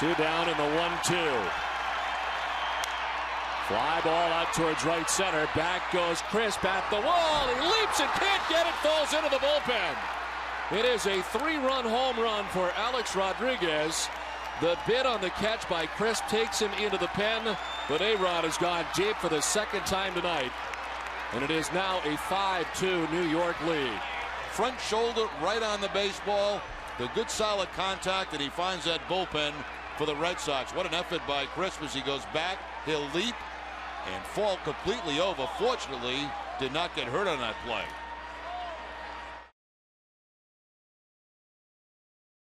Two down in the one-two. Fly ball out towards right center. Back goes Crisp at the wall. He leaps and can't get it. Falls into the bullpen. It is a three-run home run for Alex Rodriguez. The bid on the catch by Crisp takes him into the pen, but A-Rod has gone deep for the second time tonight. And it is now a 5-2 New York lead. Front shoulder right on the baseball. The good solid contact, and he finds that bullpen for the Red Sox. What an effort by Crisp as he goes back. He'll leap and fall completely over. Fortunately, did not get hurt on that play.